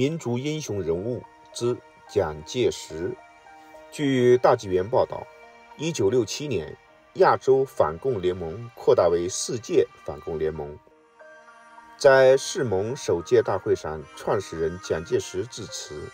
民族英雄人物之蒋介石。据大纪元报道，一九六七年，亚洲反共联盟扩大为世界反共联盟。在世盟首届大会上，创始人蒋介石致辞：“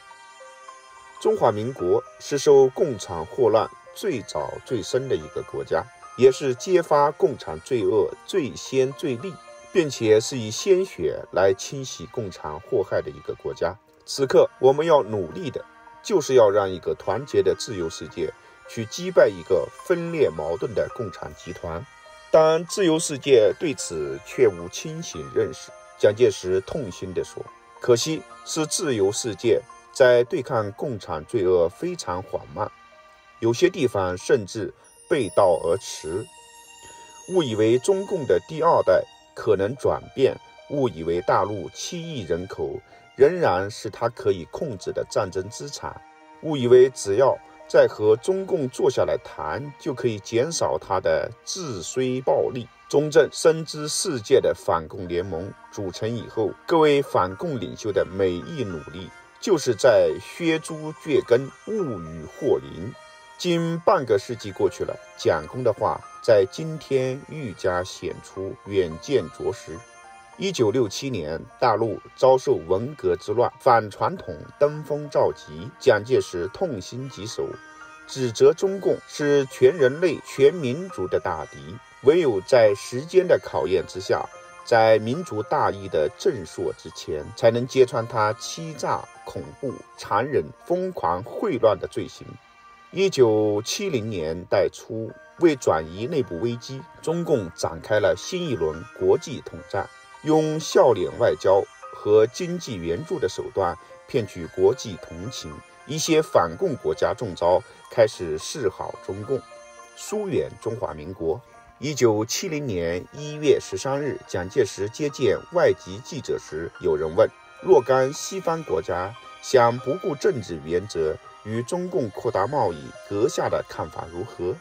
中华民国是受共产祸乱最早最深的一个国家，也是揭发共产罪恶最先最利，并且是以鲜血来清洗共产祸害的一个国家。此刻，我们要努力的，就是要让一个团结的自由世界去击败一个分裂矛盾的共产集团。”但自由世界对此却无清醒认识。蒋介石痛心地说：“可惜是自由世界在对抗共产罪恶非常缓慢，有些地方甚至背道而驰。误以为中共的第二代可能转变，误以为大陆七亿人口仍然是他可以控制的战争资产，误以为只要……”再和中共坐下来谈，就可以减少他的自衰暴力。中正深知世界的反共联盟组成以后，各位反共领袖的每一努力，就是在削猪掘根，物与祸临。近半个世纪过去了，蒋公的话在今天愈加显出远见卓识。一九六七年，大陆遭受文革之乱，反传统登峰造极。蒋介石痛心疾首，指责中共是全人类、全民族的大敌。唯有在时间的考验之下，在民族大义的正朔之前，才能揭穿他欺诈、恐怖、残忍、疯狂、混乱的罪行。一九七零年代初，为转移内部危机，中共展开了新一轮国际统战。用笑脸外交和经济援助的手段骗取国际同情，一些反共国家中招，开始示好中共，疏远中华民国。一九七零年一月十三日，蒋介石接见外籍记者时，有人问：若干西方国家想不顾政治原则与中共扩大贸易，阁下的看法如何？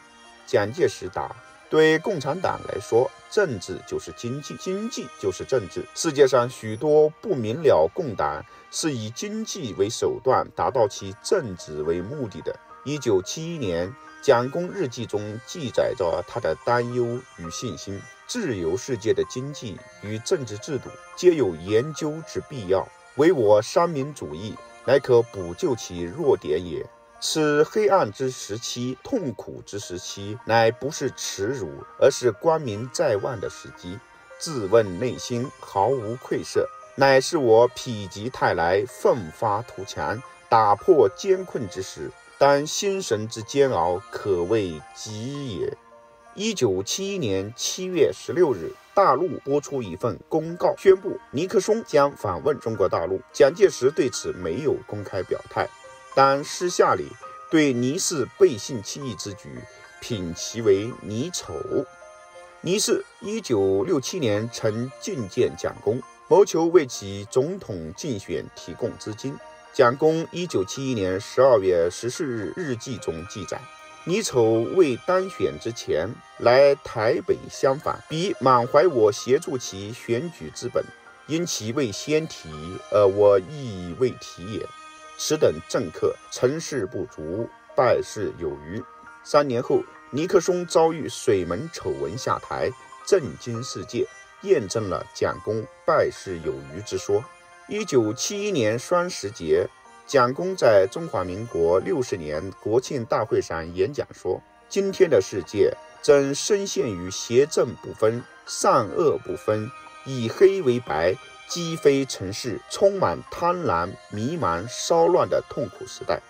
蒋介石答。对共产党来说，政治就是经济，经济就是政治。世界上许多不明了共党是以经济为手段达到其政治为目的的。一九七一年，蒋公日记中记载着他的担忧与信心：自由世界的经济与政治制度皆有研究之必要，唯我三民主义乃可补救其弱点也。此黑暗之时期，痛苦之时期，乃不是耻辱，而是光明在望的时机。自问内心毫无愧色，乃是我否极泰来、奋发图强、打破艰困之时。但心神之煎熬，可谓极也。一九七一年七月十六日，大陆播出一份公告，宣布尼克松将访问中国大陆。蒋介石对此没有公开表态。但私下里对倪氏背信弃义之举品其为泥丑。倪氏一九六七年曾觐见蒋公，谋求为其总统竞选提供资金。蒋公一九七一年十二月十四日日记中记载：倪丑未当选之前来台北相访，彼满怀我协助其选举之本，因其未先提，而我亦未提也。此等政客成事不足，败事有余。三年后，尼克松遭遇水门丑闻下台，震惊世界，验证了蒋公败事有余之说。一九七一年双十节，蒋公在中华民国六十年国庆大会上演讲说：“今天的世界正深陷于邪正不分、善恶不分、以黑为白。”积非成市，充满贪婪、迷茫、骚乱的痛苦时代。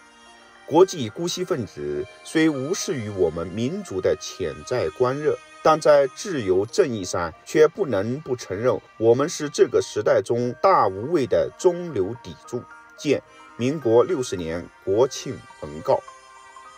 国际姑息分子虽无视于我们民族的潜在光热，但在自由正义上却不能不承认，我们是这个时代中大无畏的中流砥柱。见民国六十年国庆文告。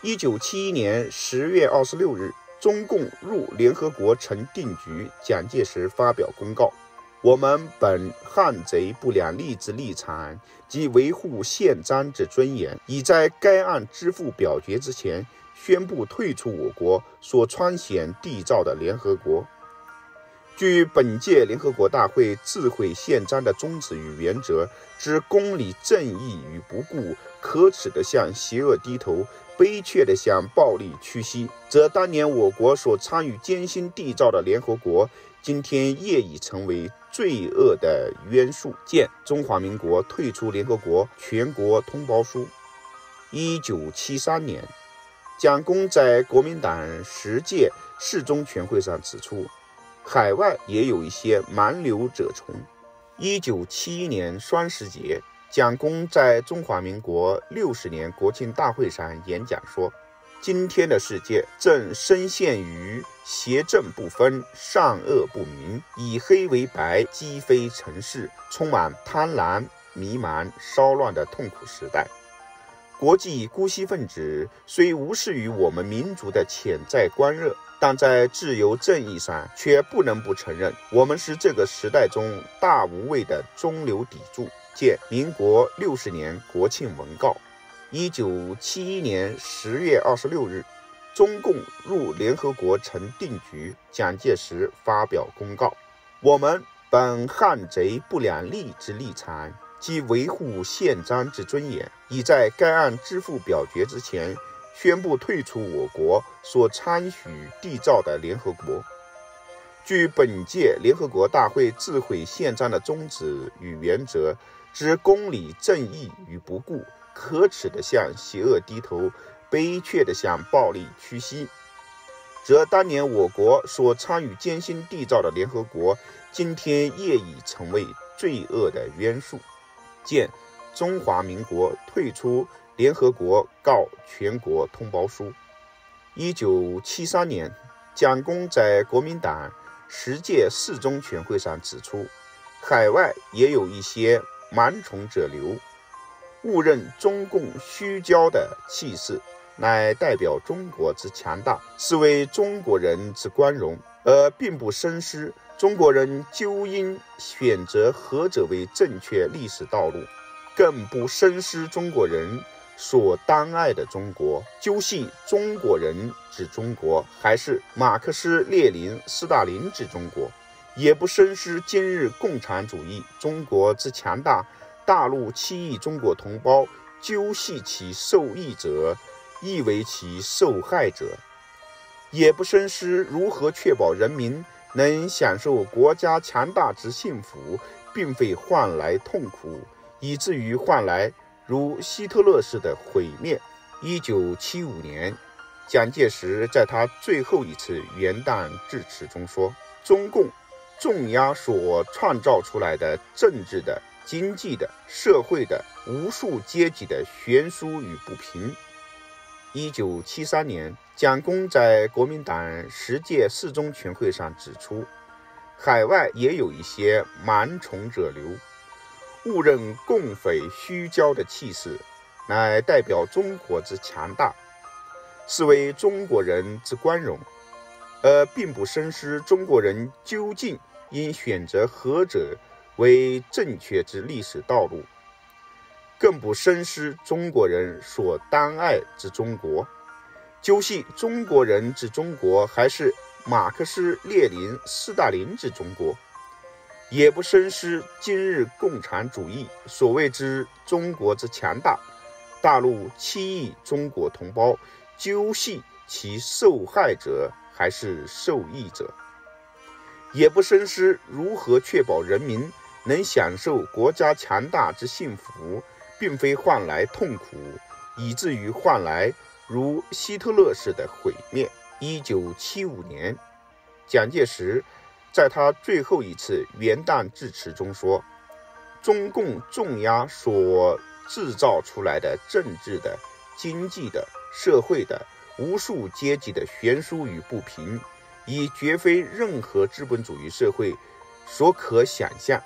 一九七一年十月二十六日，中共入联合国成定局，蒋介石发表公告。我们本汉贼不两立之立场及维护宪章之尊严，已在该案支付表决之前宣布退出我国所彰显缔造的联合国。据本届联合国大会智慧宪章的宗旨与原则之公理正义与不顾，可耻的向邪恶低头，悲切的向暴力屈膝，则当年我国所参与艰辛缔造的联合国，今天业已成为罪恶的冤诉。见《中华民国退出联合国全国通报书》。一九七三年，蒋公在国民党十届四中全会上指出。海外也有一些蛮流者从。一九七一年双十节，蒋公在中华民国六十年国庆大会上演讲说：“今天的世界正深陷于邪正不分、善恶不明、以黑为白、鸡飞尘世、充满贪婪、迷茫、骚乱的痛苦时代。国际姑息分子虽无视于我们民族的潜在光热。”但在自由正义上，却不能不承认，我们是这个时代中大无畏的中流砥柱。见民国六十年国庆文告。一九七一年十月二十六日，中共入联合国成定局，蒋介石发表公告：我们本汉贼不两立之立场即维护宪章之尊严，已在该案支付表决之前。宣布退出我国所参与缔造的联合国。据本届联合国大会自毁宪章的宗旨与原则之公理正义与不顾，可耻的向邪恶低头，悲切的向暴力屈膝，则当年我国所参与艰辛缔造的联合国，今天业已成为罪恶的冤诉。见《中华民国退出》。联合国告全国通报书。一九七三年，蒋公在国民党十届四中全会上指出，海外也有一些蛮从者流，误认中共虚骄的气势，乃代表中国之强大，是为中国人之光荣，而并不深思中国人究应选择何者为正确历史道路，更不深思中国人。所当爱的中国，究系中国人之中国，还是马克思列宁、斯大林之中国？也不深思今日共产主义中国之强大，大陆七亿中国同胞，究系其受益者，亦为其受害者？也不深思如何确保人民能享受国家强大之幸福，并非换来痛苦，以至于换来。如希特勒式的毁灭。一九七五年，蒋介石在他最后一次元旦致辞中说：“中共重压所创造出来的政治的、经济的、社会的无数阶级的悬殊与不平。”一九七三年，蒋公在国民党十届四中全会上指出：“海外也有一些蛮从者流。”误认共匪虚骄的气势，乃代表中国之强大，是为中国人之光荣，而并不深思中国人究竟应选择何者为正确之历史道路，更不深思中国人所当爱之中国，究竟中国人之中国，还是马克思列宁、斯大林之中国？也不深思今日共产主义所谓之中国之强大，大陆七亿中国同胞，究系其受害者还是受益者？也不深思如何确保人民能享受国家强大之幸福，并非换来痛苦，以至于换来如希特勒式的毁灭。一九七五年，蒋介石。在他最后一次元旦致辞中说：“中共重压所制造出来的政治的、经济的、社会的无数阶级的悬殊与不平，已绝非任何资本主义社会所可想象。”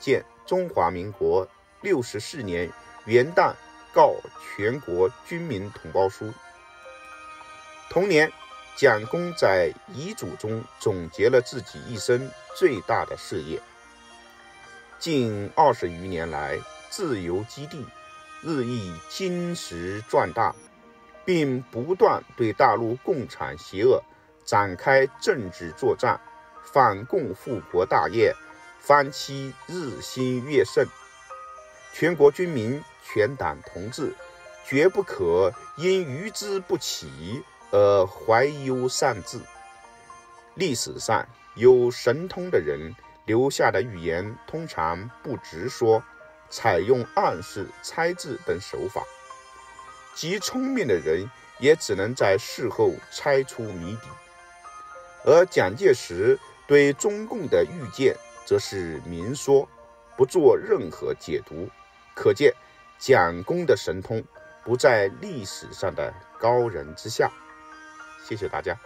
见《中华民国六十四年元旦告全国军民同胞书》。同年。蒋公在遗嘱中总结了自己一生最大的事业。近二十余年来，自由基地日益金石壮大，并不断对大陆共产邪恶展开政治作战，反共复国大业，方期日新月盛。全国军民、全党同志，绝不可因愚之不起而怀忧善志。历史上有神通的人留下的预言，通常不直说，采用暗示、猜字等手法。极聪明的人也只能在事后猜出谜底。而蒋介石对中共的预见，则是明说，不做任何解读。可见，蒋公的神通不在历史上的高人之下。谢谢大家。